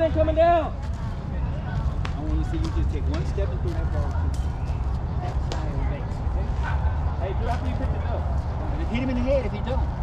in. Hey, ball's ain't coming down. I want you to see you just take one step and throw that ball to that side of the base, okay? Hey, do after you pick it up. Hit him in the head if he don't.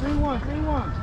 Three one, three one.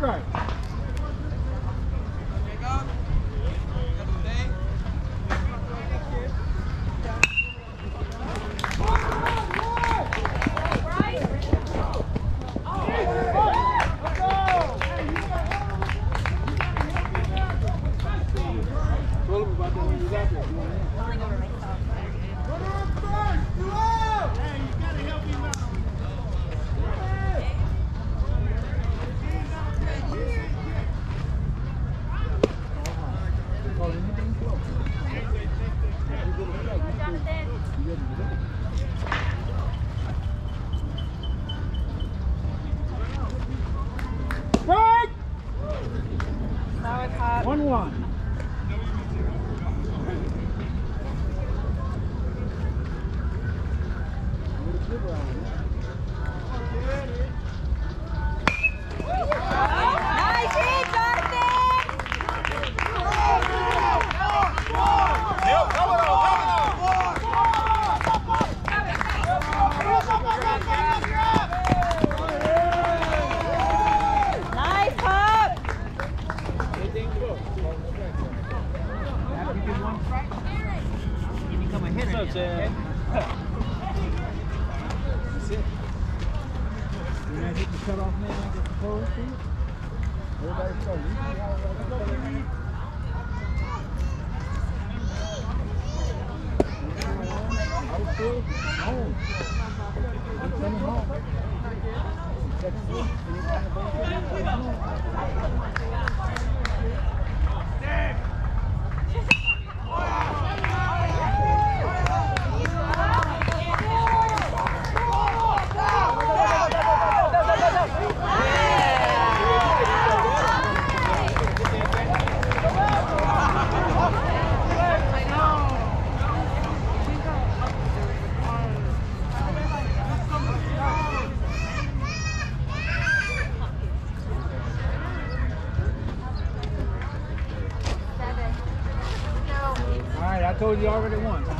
Balls, told you already once.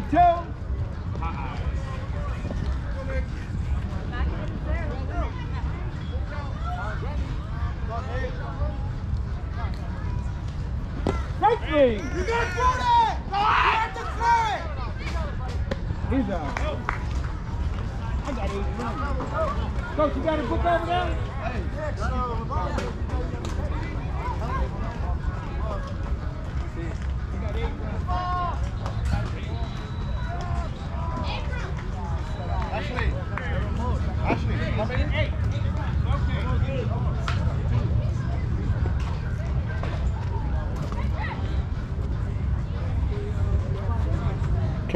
22.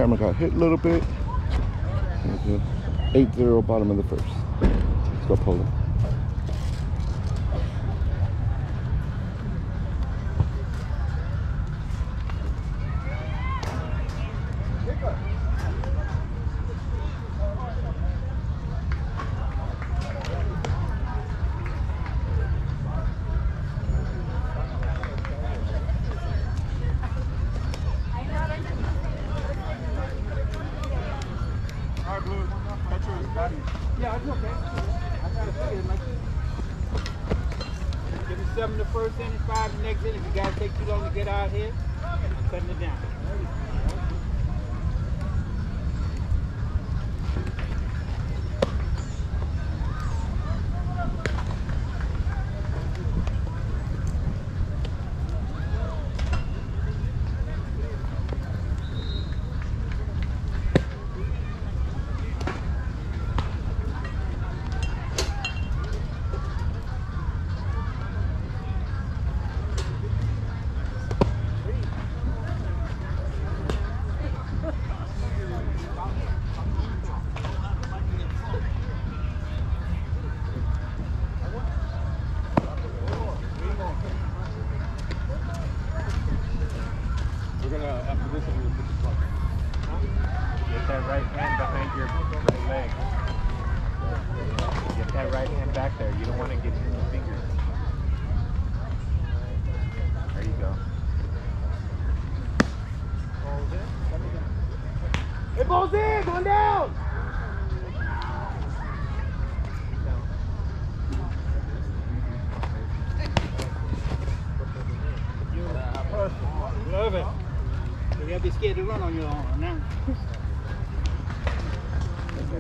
camera got hit a little bit. 8-0 bottom of the first. Let's go POLA.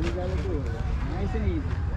Nice and easy.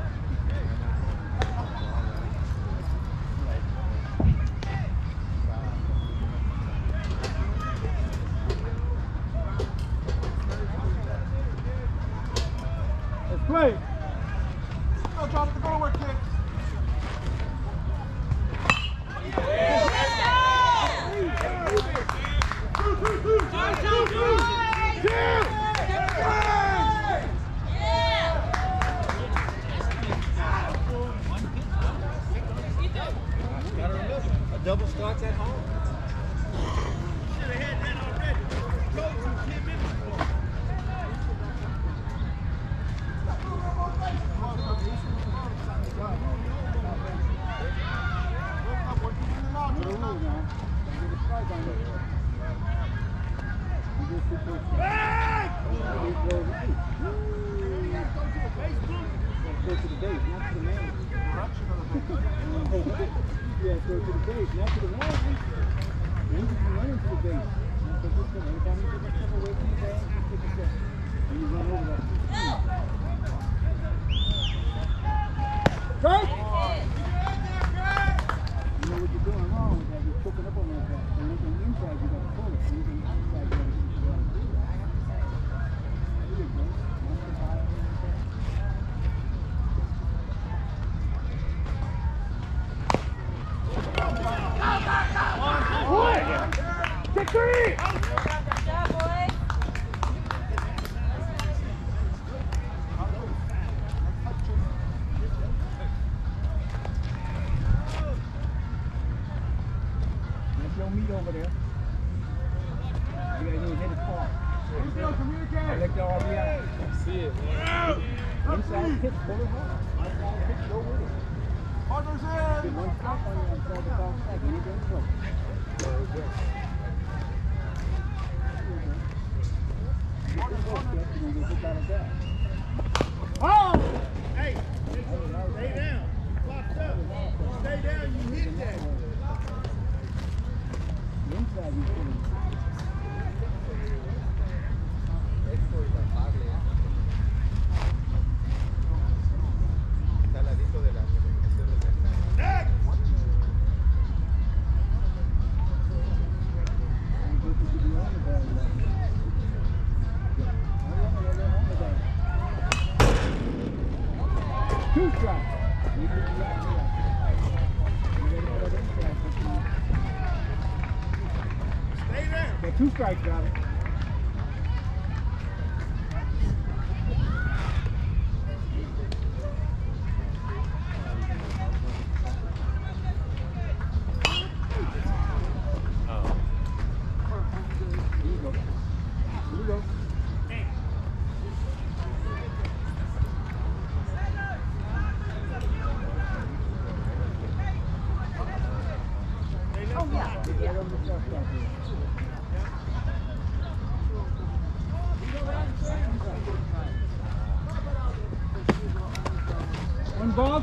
strike, guys.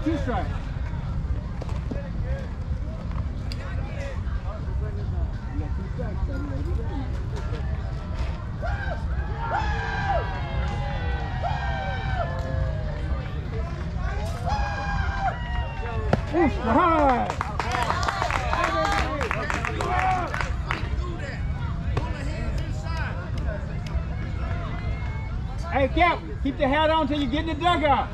two strike. Oof, behind! Hey, Cap, keep the hat on until you get in the dugout.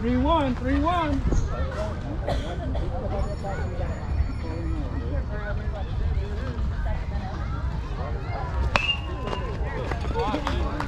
Three one, three one. Take a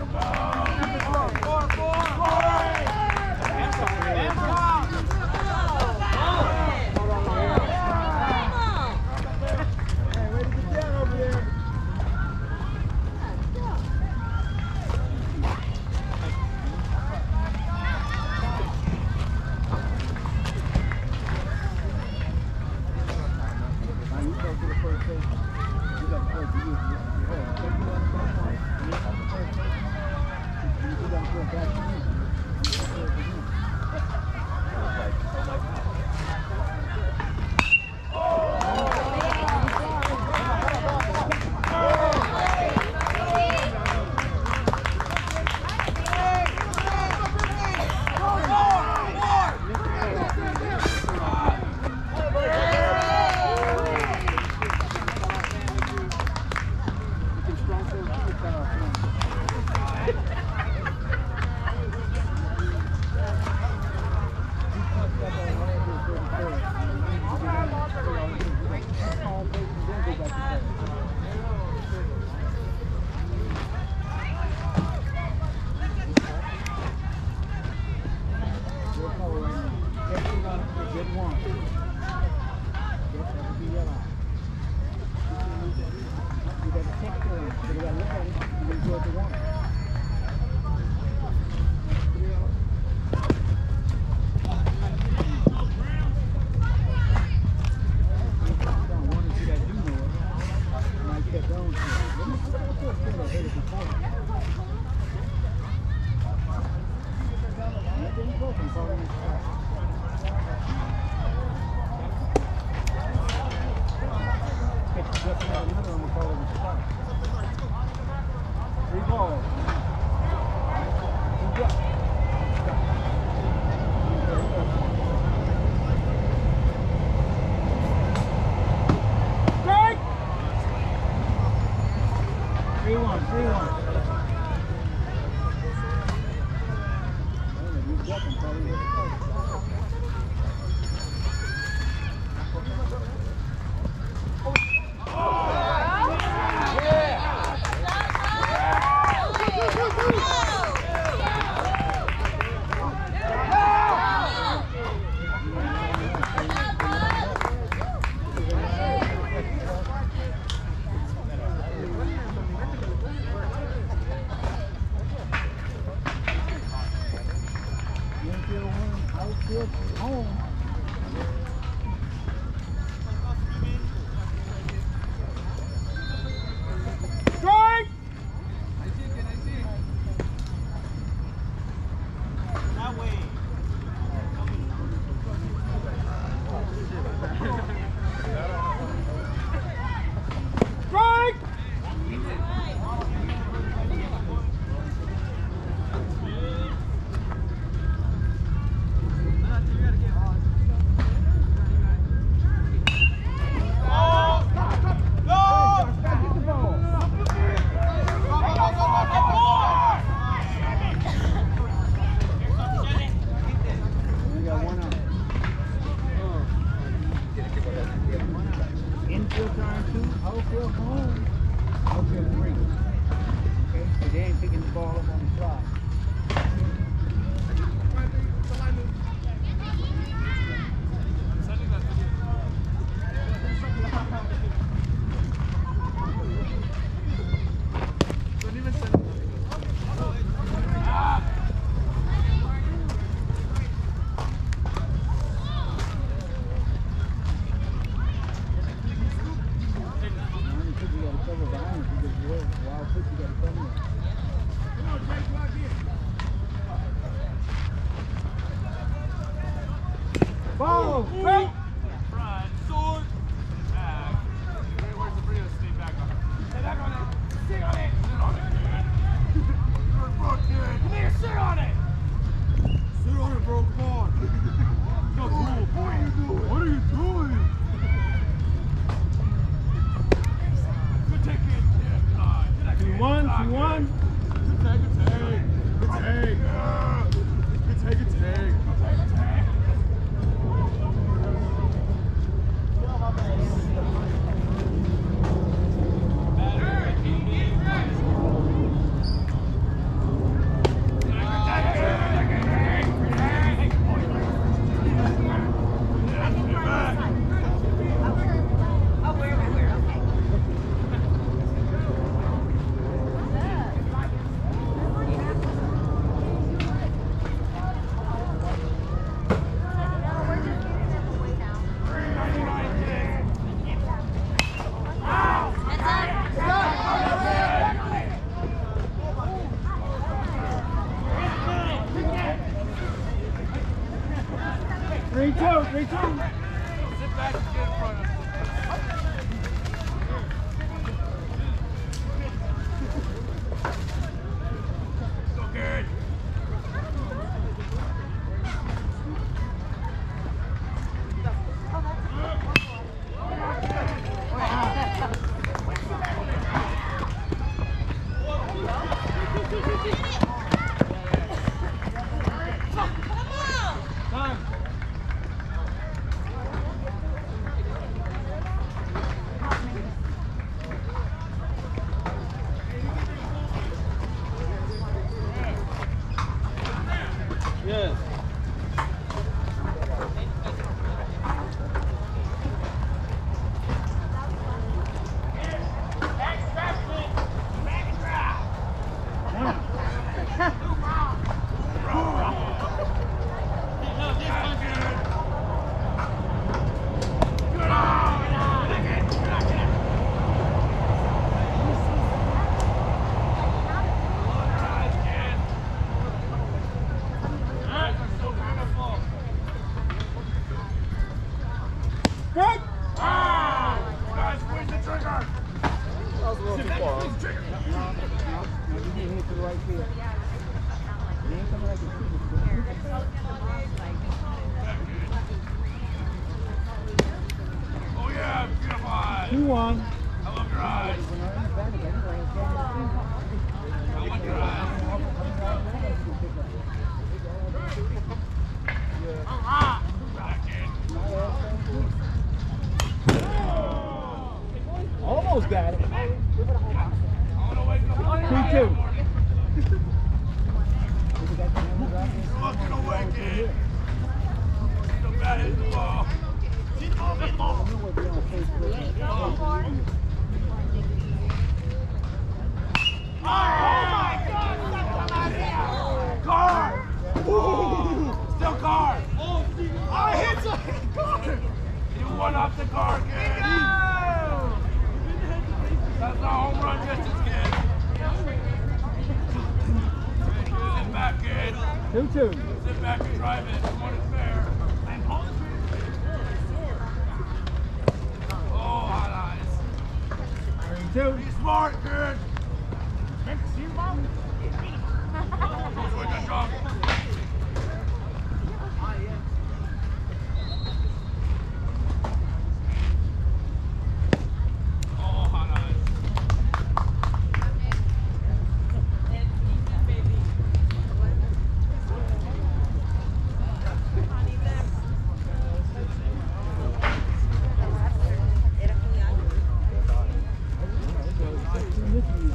tag.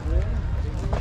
Yeah.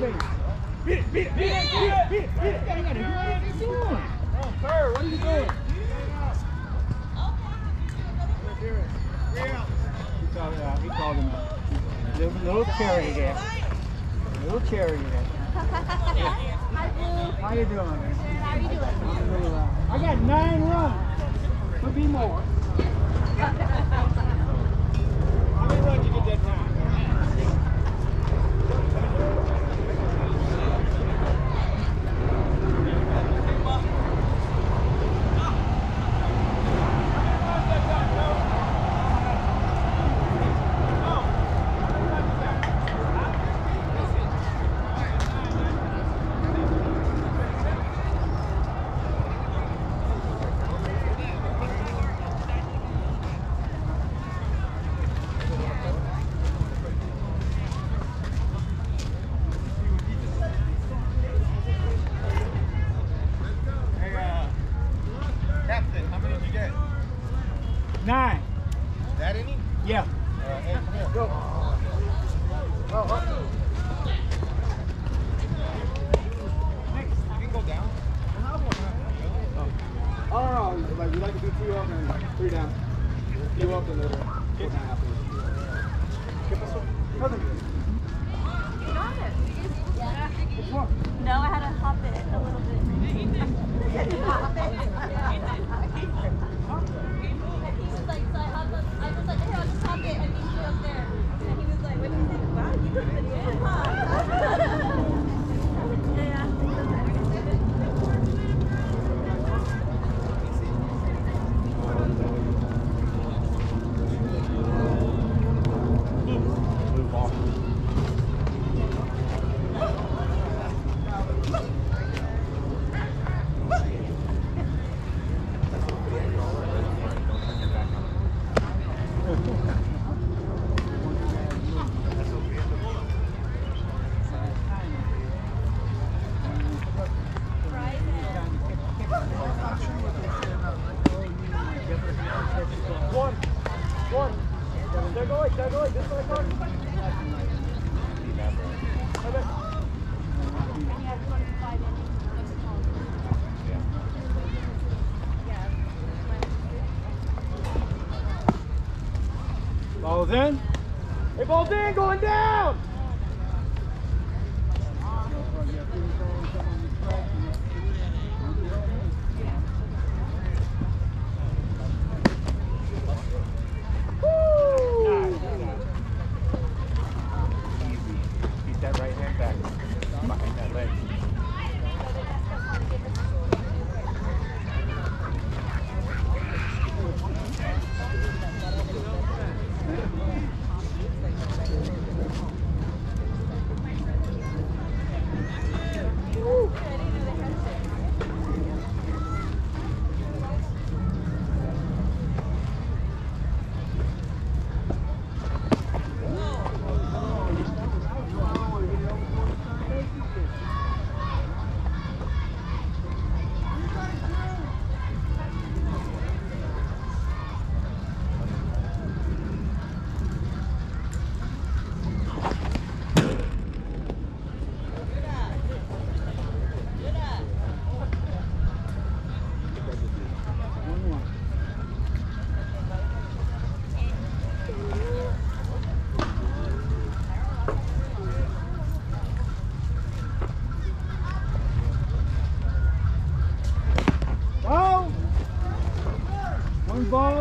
teammates. Beat beat beat beat beat it, beat. You gotta do what you doing. Oh, sir, what are you doing? He called it out. He called him out. Little, little there. Little carry there. How you doing? How you doing? I'm really. I got nine runs. Could be more. Ball's in. Hey, ball's in, going down.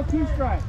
Two strikes.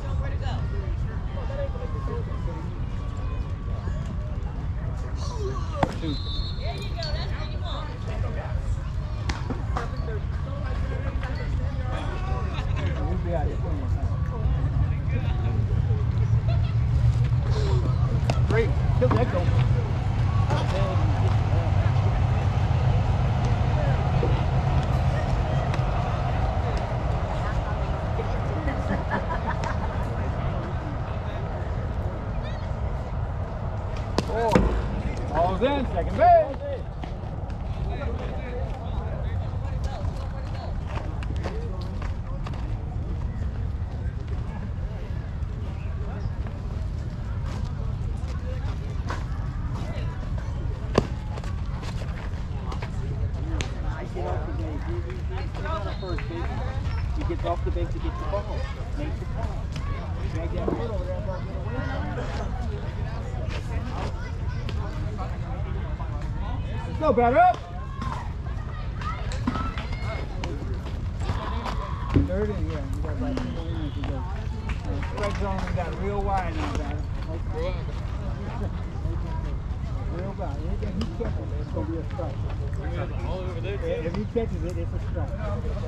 Thank you.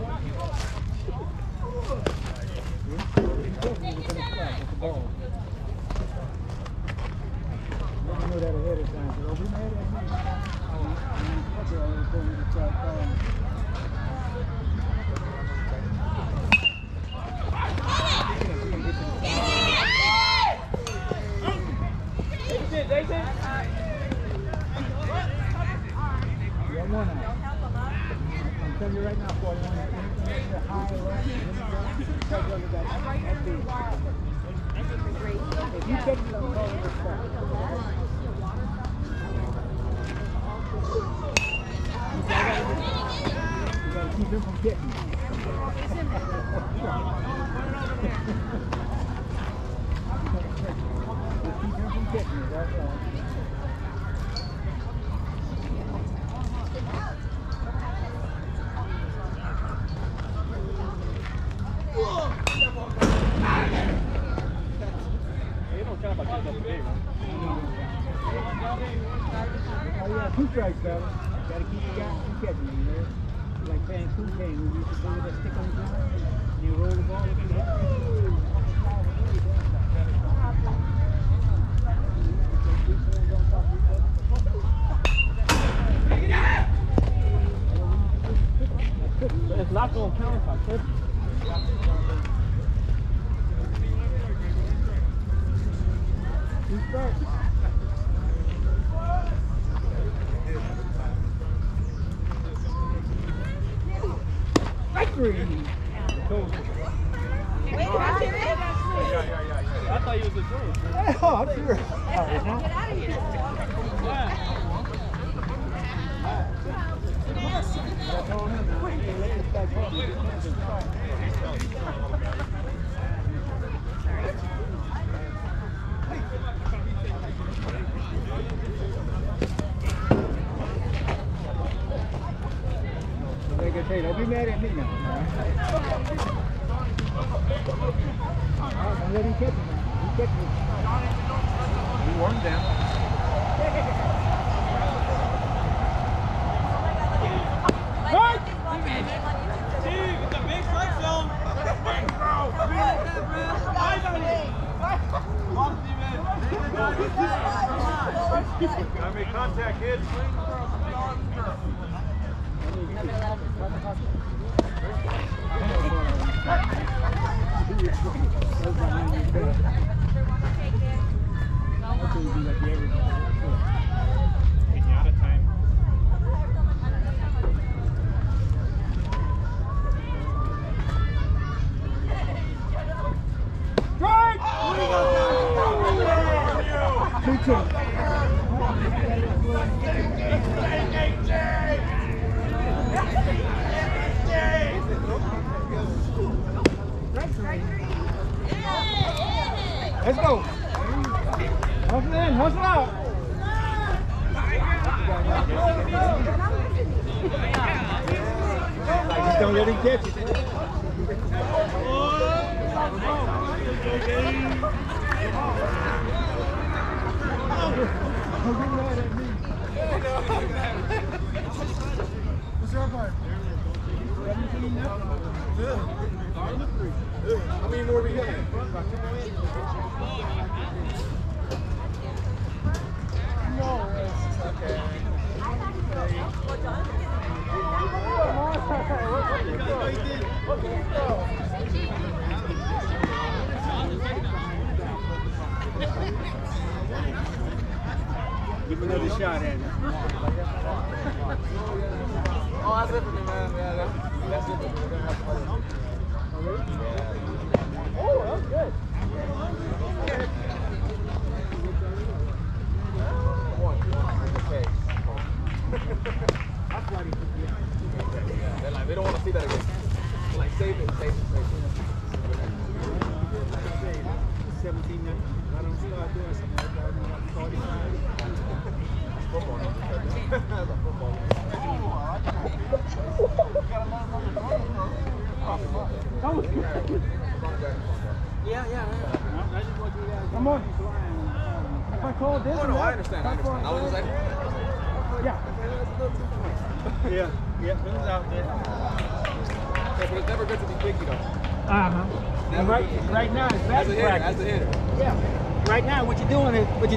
strikes, brother. Gotta keep your guys from catching you, man. Know? Like playing Fu Tang, we used to play with a stick on the ground and roll the ball up in the Give another shot at it. oh, that's it for me, man. Yeah, that's, that's it for me. Oh, that's good.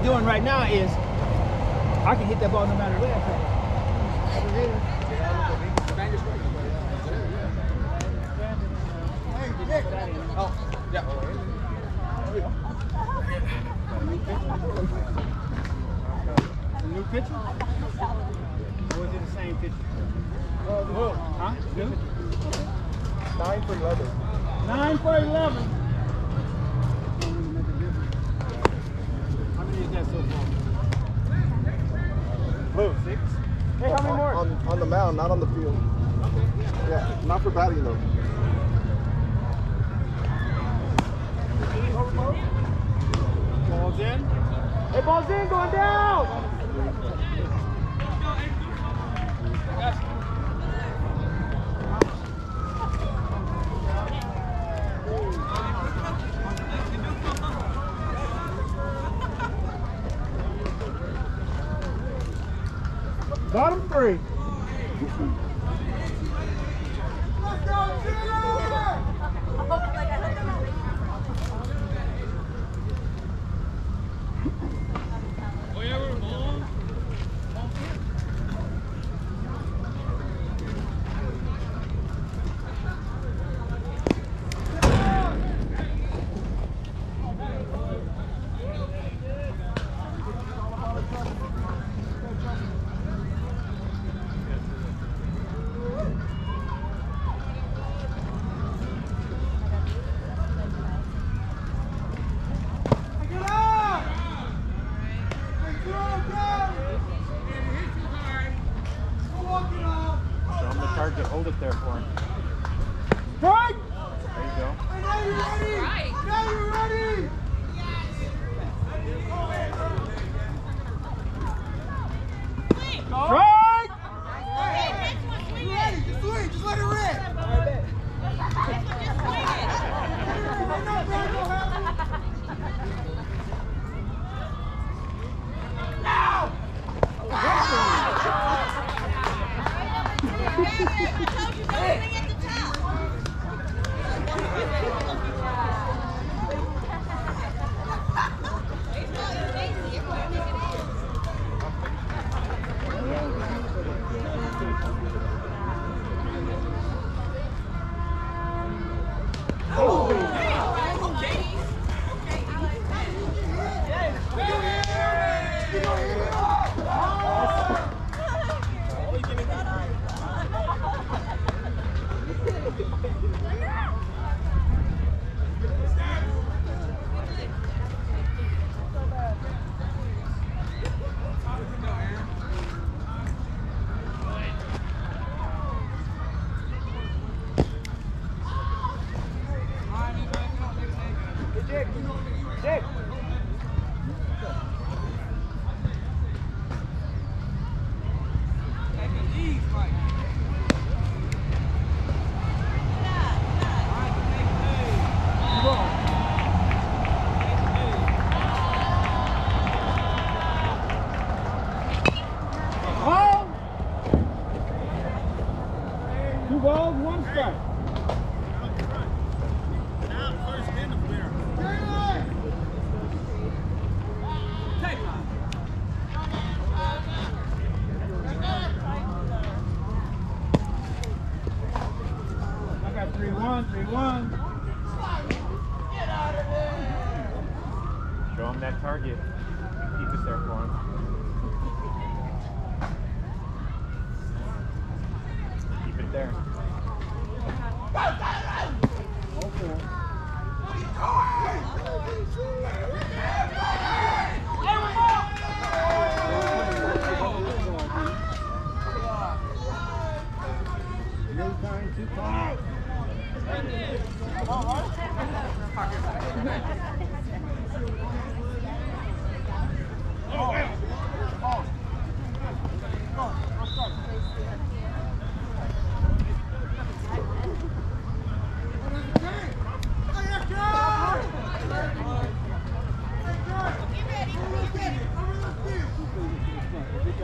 doing right now is I can hit that ball no charge to Hold it there for him. Strike! There you go. I know you're ready! Right. I know you're ready! Yes. Strike!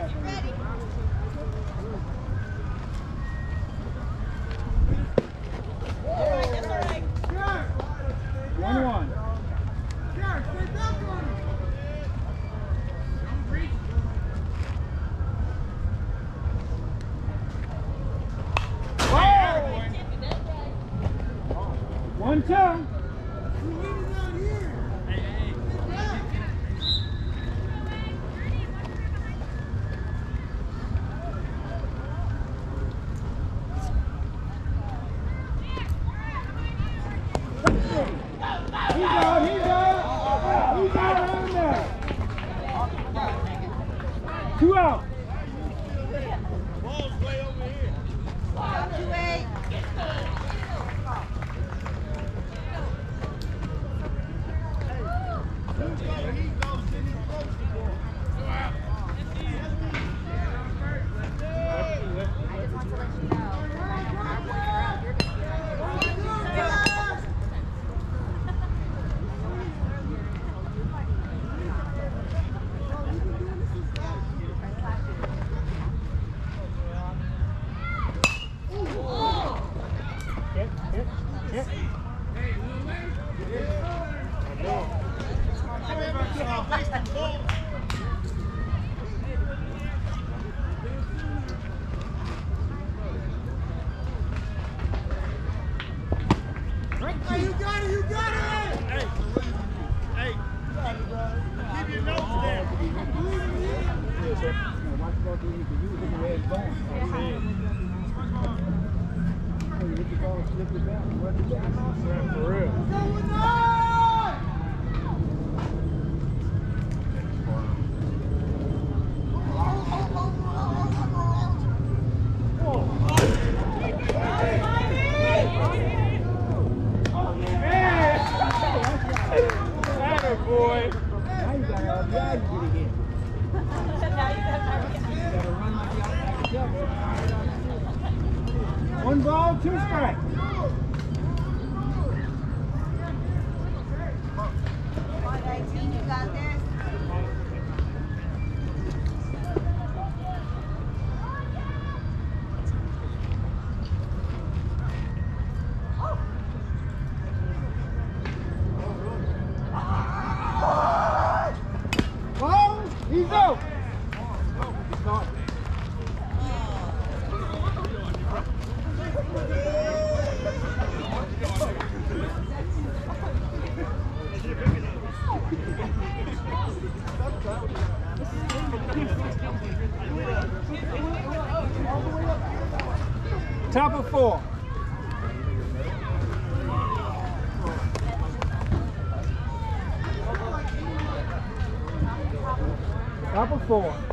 One Top of four. Top of four.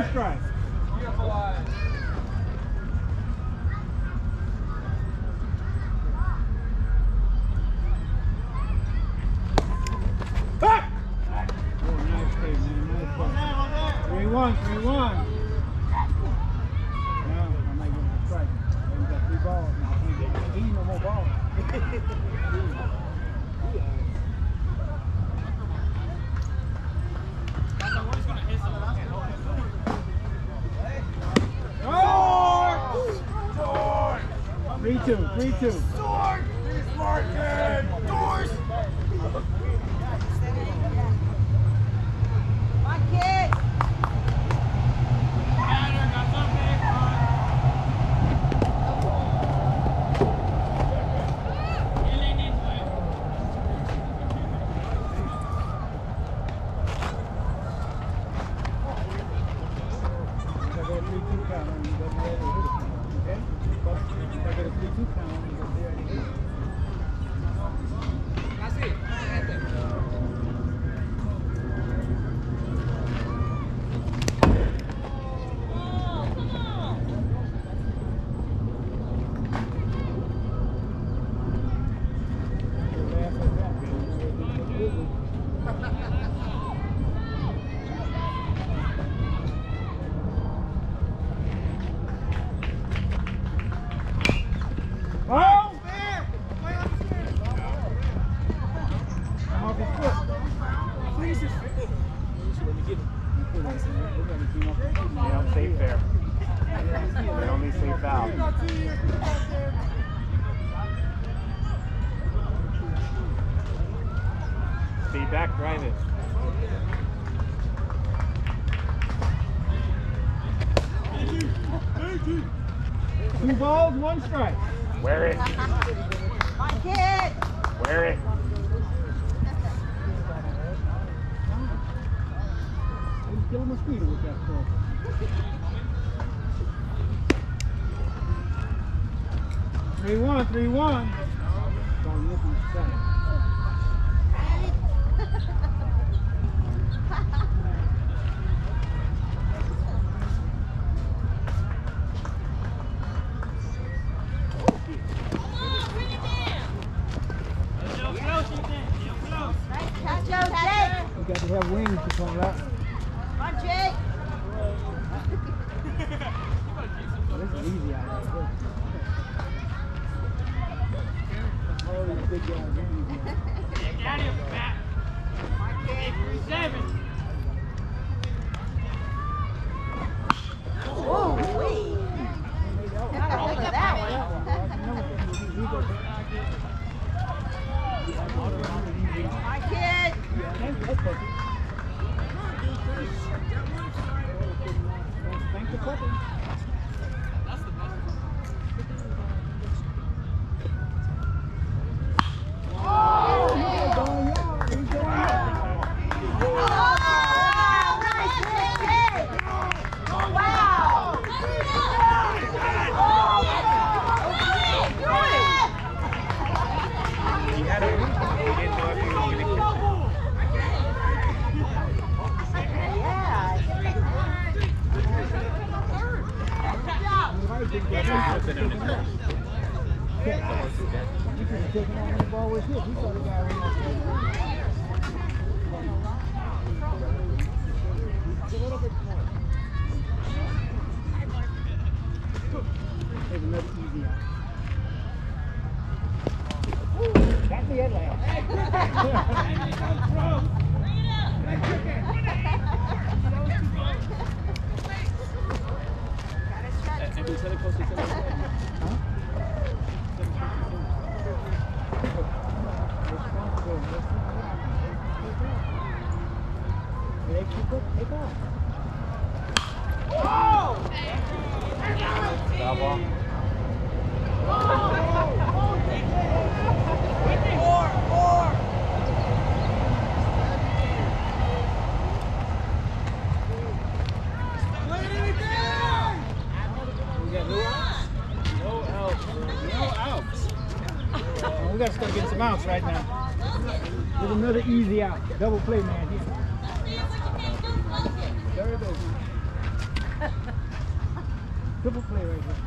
Balls, one strike. Oh, nice play, man. Nice play. Three one, three one. Now I might get a strike. We got three balls now. I can't get can't give you no more balls. Three two, three two. My kid. I got a three two count on you, but you already hit it. Okay? But I got easier. That's the end layout. They keep bounce right now. Another easy out. Double play, man. There it is. Double play right here.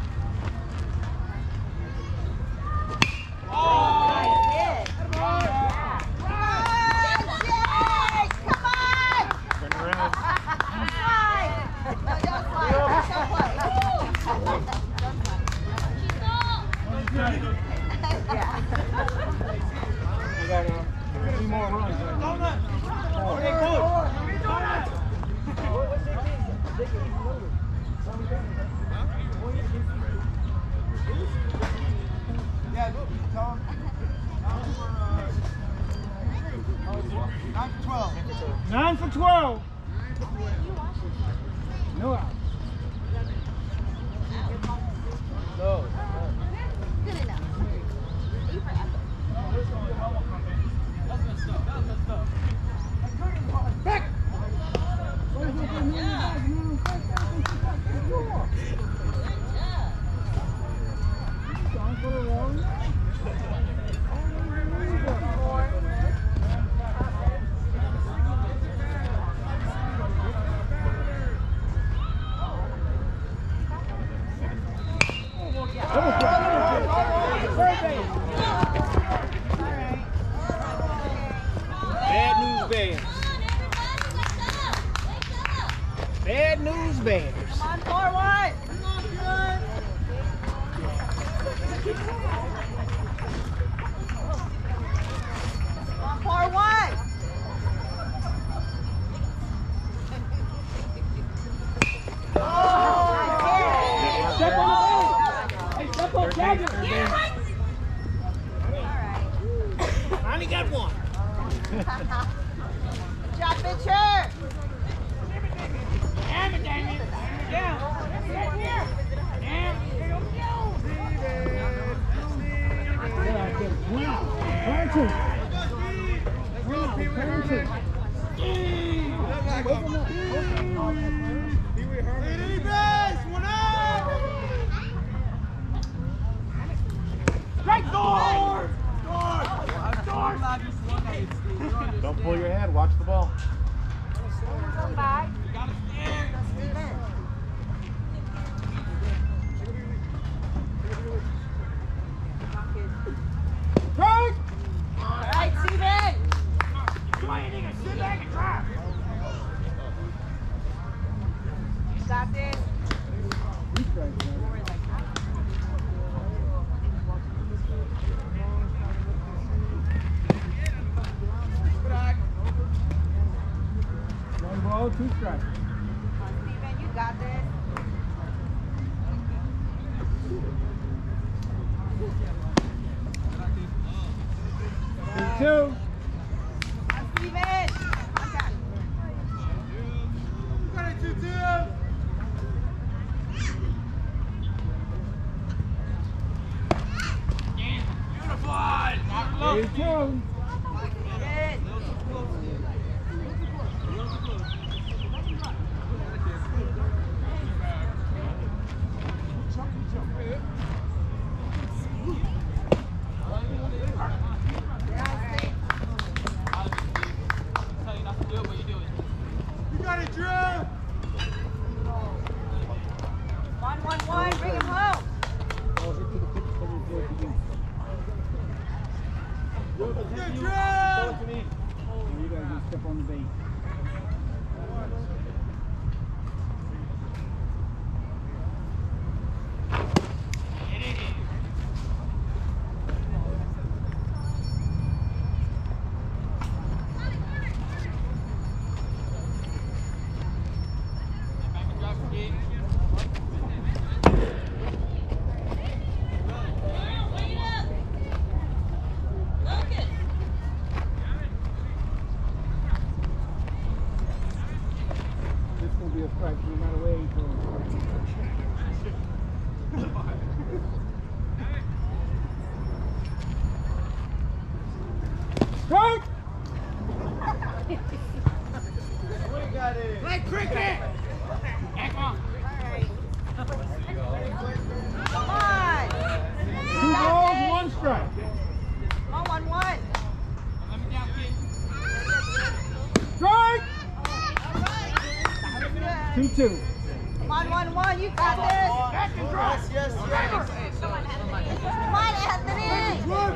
哼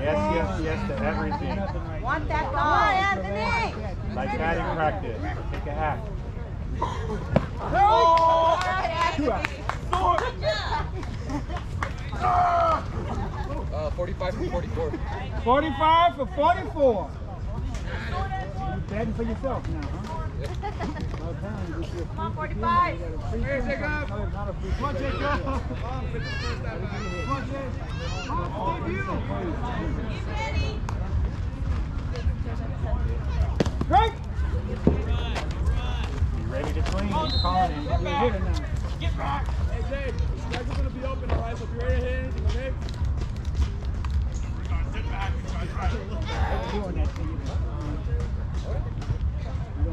Yes, yes, yes to everything. Want that ball. Come Anthony. Like batting practice. Take a hack. All right, Two Anthony. out. Uh, 45 for 44. 45 for 44. You're betting for yourself now, huh? About time you get your Come on, 45. You got a free Here, thing. Jacob. No, it's not a free Come on, thing. Jacob. Come on, finish the first time. Come on, Jay. Strike! You ready to clean? He's calling him. You're a hitter now. Get back. Hey, Jay, strike's gonna be open, all right? So if you're ready to hit anything, okay? They're doing that to you.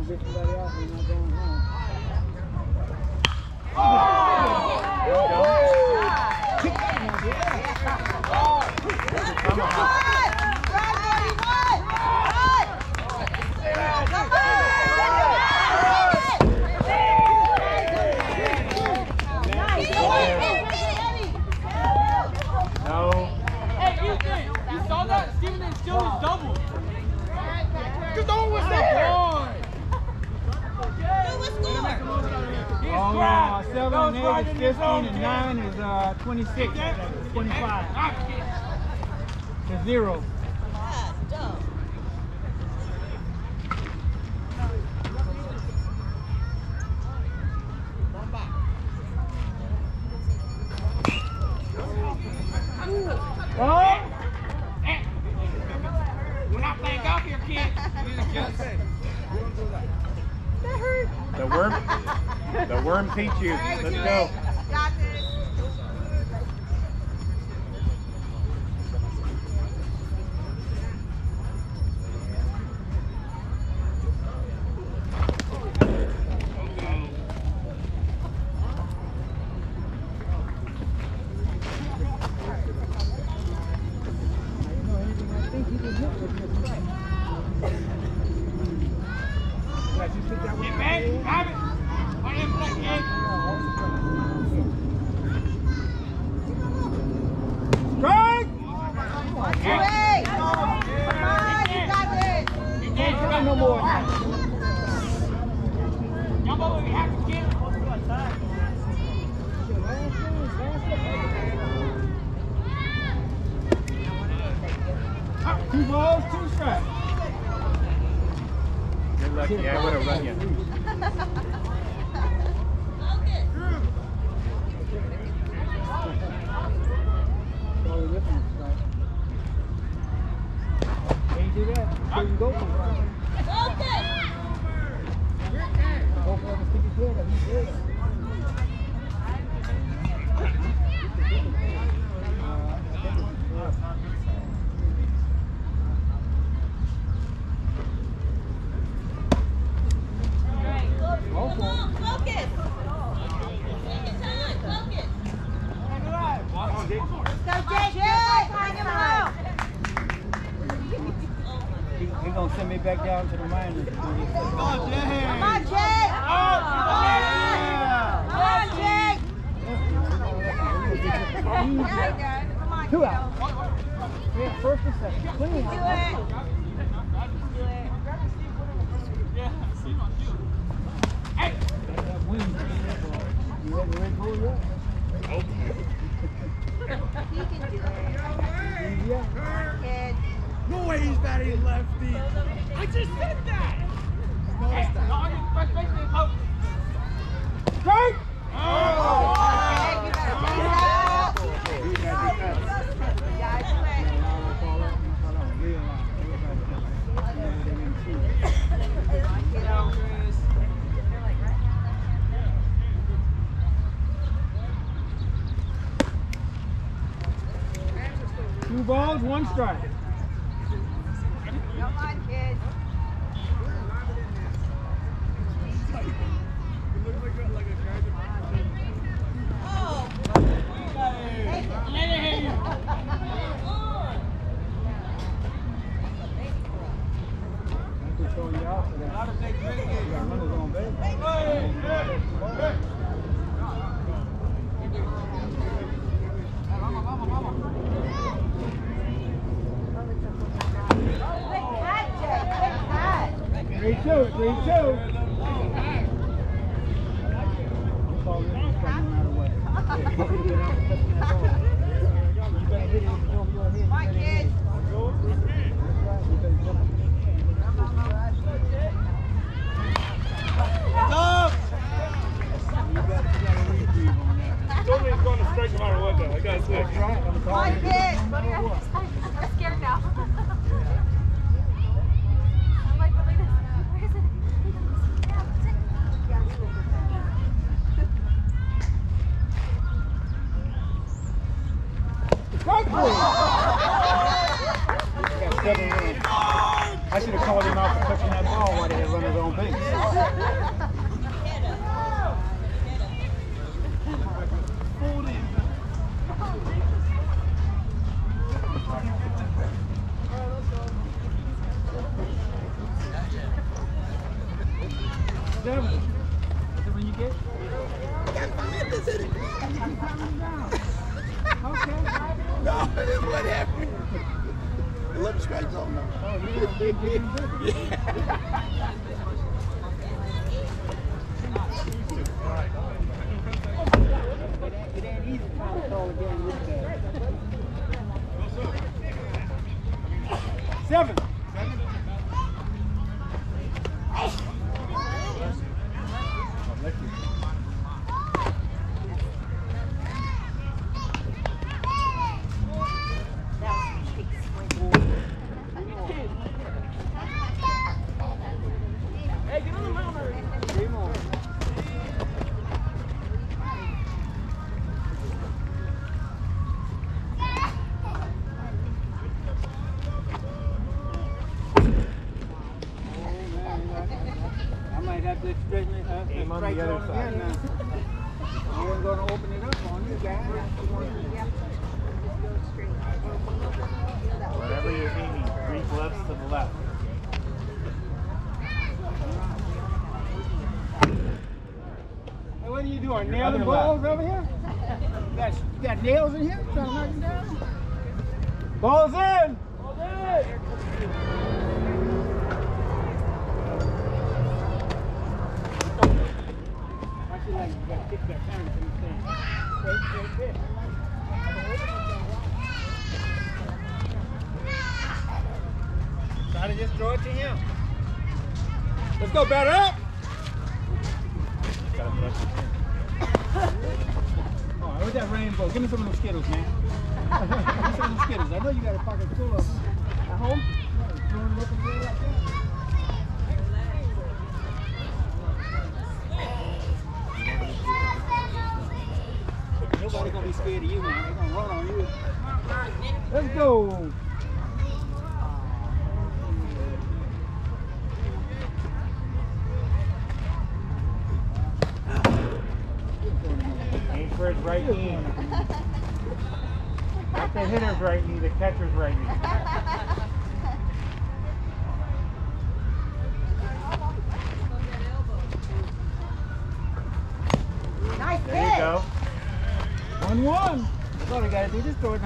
Don't get not going home. Come on. Run, 41. Run. Come on. Nice. Come on, Anthony. No. Hey, Ethan, you saw that? Steven didn't steal his double. Just don't what's that Oh, uh, 7 That was and 8 is 15 and 9 is uh, 26. 25 Knock it. Beat you. Let's go.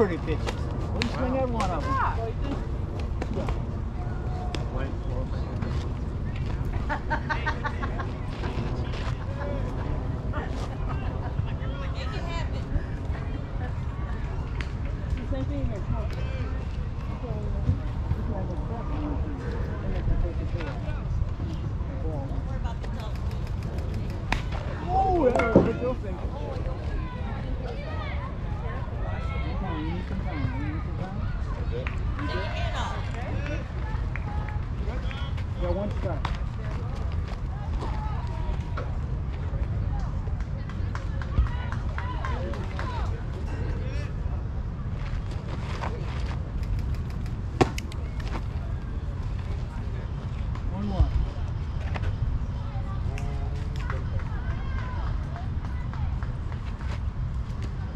pretty picture.